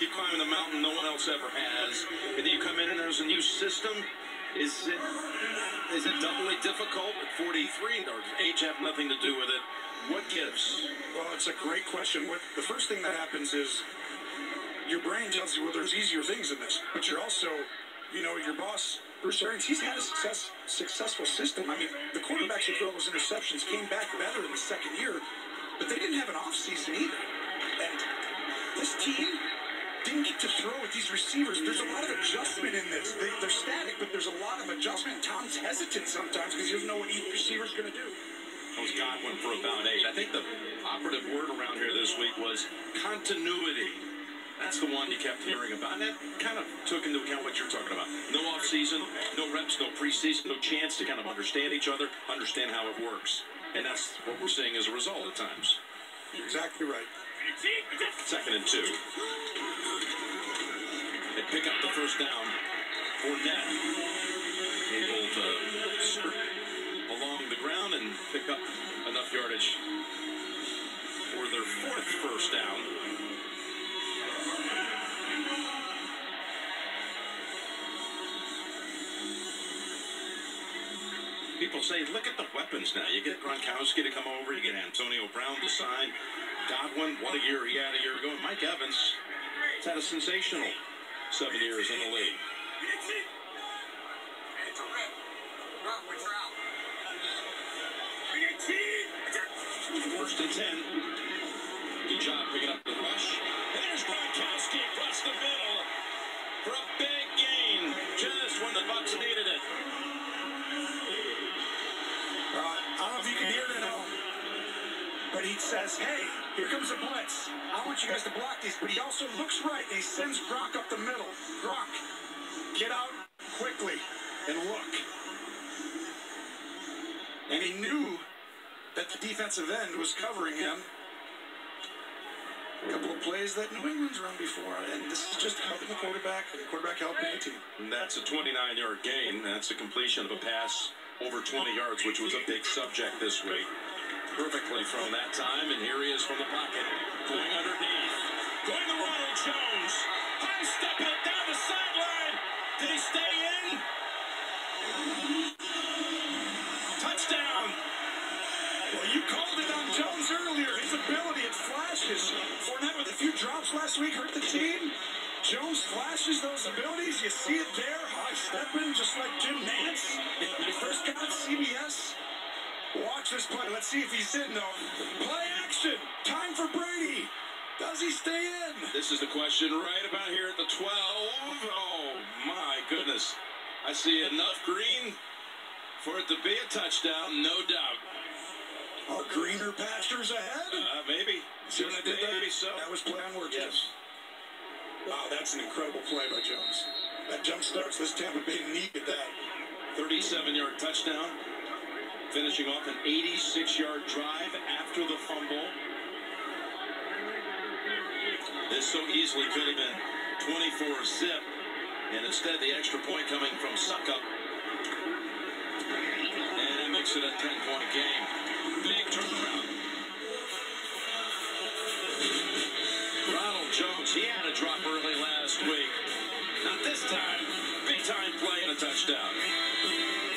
You're climbing the mountain no one else ever has. And then you come in and there's a new system. Is it is it doubly difficult at 43? Or does age have nothing to do with it? What gives? Well, it's a great question. What, the first thing that happens is your brain tells you, well, there's easier things in this. But you're also, you know, your boss, Bruce Arians, he's had a success, successful system. I mean, the quarterbacks who throw those interceptions came back better in the second year, but they didn't have an offseason either. And this team didn't get to throw at these receivers. There's a lot of adjustment in this. They, they're static, but there's a lot of adjustment. Tom's hesitant sometimes because he doesn't know what each receiver's going to do. was Godwin for about eight. I think the operative word around here this week was continuity. That's the one you kept hearing about. And that kind of took into account what you're talking about. No offseason, no reps, no preseason, no chance to kind of understand each other, understand how it works. And that's what we're seeing as a result at times. Exactly right. Second and two. They pick up the first down. Fournette able to skirt along the ground and pick up enough yardage for their fourth first down. people say, look at the weapons now. You get Gronkowski to come over, you get Antonio Brown to sign. Godwin, what a year he had a year ago. Mike Evans has had a sensational seven years in the league. First and ten. But he says, hey, here comes a blitz. I want you guys to block these. But he also looks right. and he sends Gronk up the middle. Gronk, get out quickly and look. And he knew that the defensive end was covering him. A couple of plays that New England's run before, and this is just helping the quarterback, the quarterback helping the team. And that's a 29-yard gain. That's a completion of a pass over 20 yards, which was a big subject this week perfectly from that time, and here he is from the pocket, going underneath, going to Ronald Jones, high step it down the sideline. Did he stay in? Touchdown. Well, you called it on Jones earlier. His ability, it flashes. Fournette with a few drops last week hurt the team. Jones flashes those abilities. You see it there. High stepping, just like Jim Nantz. First got CBS. Watch this play. Let's see if he's in, though. Play action. Time for Brady. Does he stay in? This is the question right about here at the 12. Oh, my goodness. I see enough green for it to be a touchdown, no doubt. Are greener pastures ahead? Uh, maybe. See what I did? Maybe so. That was play on work. Yes. Wow, that's an incredible play by Jones. That jump starts this Tampa Bay needed that. 37-yard touchdown finishing off an 86-yard drive after the fumble. This so easily could have been 24 zip, and instead the extra point coming from Succop. And it makes it a 10-point game. Big turnaround. Ronald Jones, he had a drop early last week. Not this time. Big time play and a touchdown.